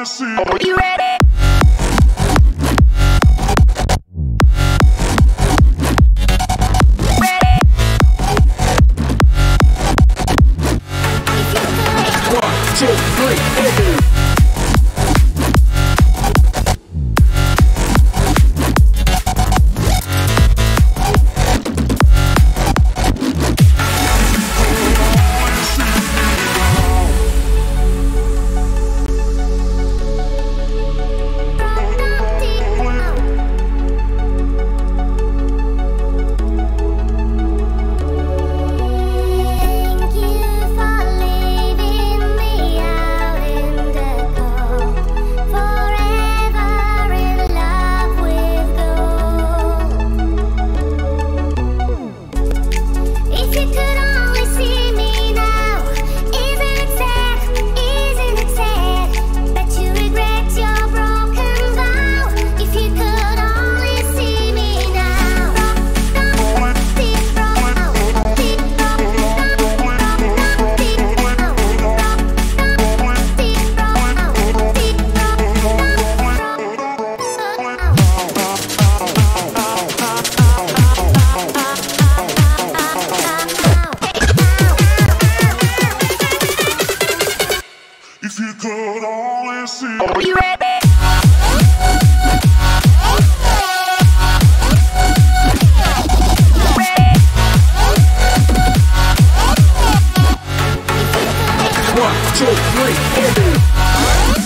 Are you ready? classy. You ready? One, two, three, four.